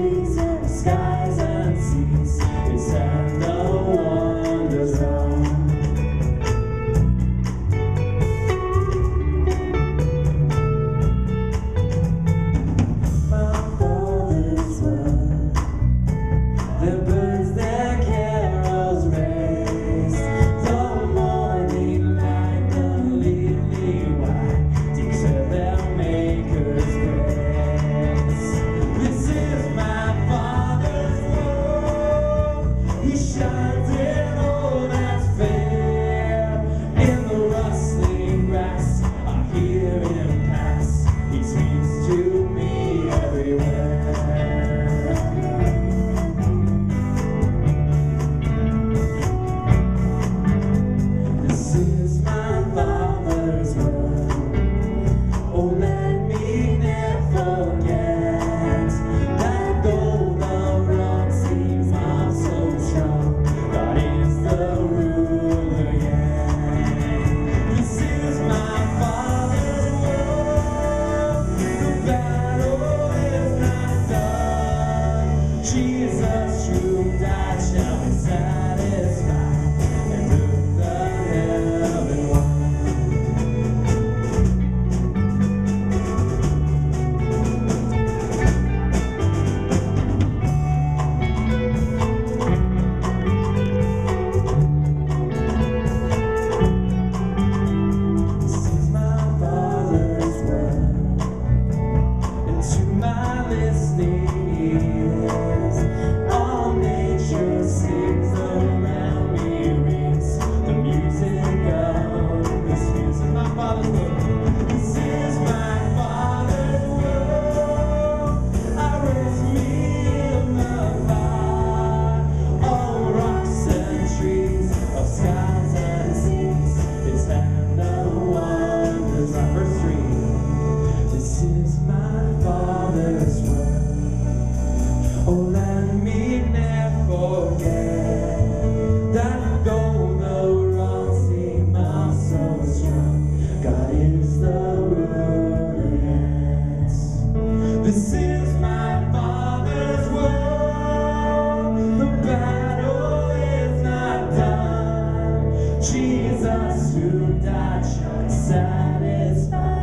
breeze in the sky. Jesus who died satisfied.